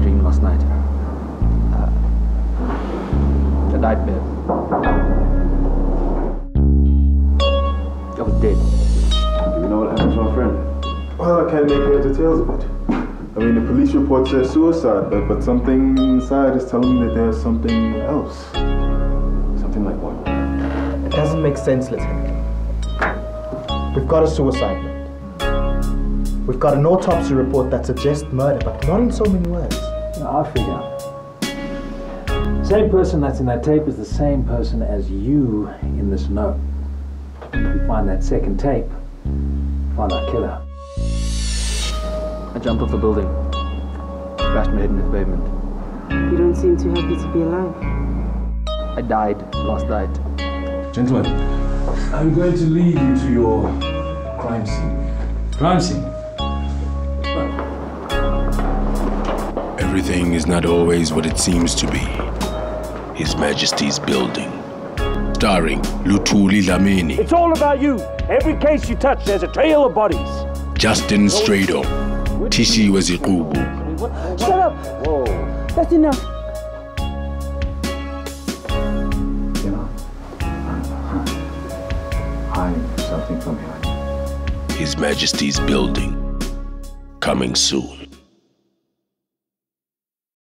dream last night. Uh, I died, babe. I was dead. Do you know what happened to my friend? Well, I can't make heads or tails of it. I mean, the police report says suicide, but, but something inside is telling me that there's something else. Something like what? It doesn't make sense, Lieutenant. We've got a suicide note. We've got an autopsy report that suggests murder, but not in so many words. I'll figure. Same person that's in that tape is the same person as you in this note. If we find that second tape, find our killer. I jumped off the building, bashed my head into the pavement. You don't seem too happy to be alive. I died last night. Gentlemen, I'm going to lead you to your crime scene. Crime scene? Everything is not always what it seems to be. His Majesty's Building. Starring Luthuli Dlamini, It's all about you. Every case you touch, there's a trail of bodies. Justin Strydom, Thishiwe Ziqubu, Shut up! Whoa. That's enough. You know, I'm hiding something from you. His Majesty's Building. Coming soon.